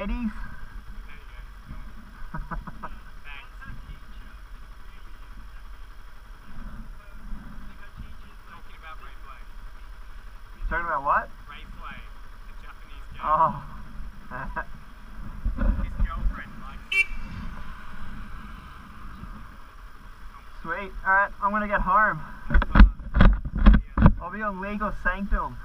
ladies. Talking about what? Oh. Sweet. Alright, I'm gonna get home. I'll be on Legal Sanctum.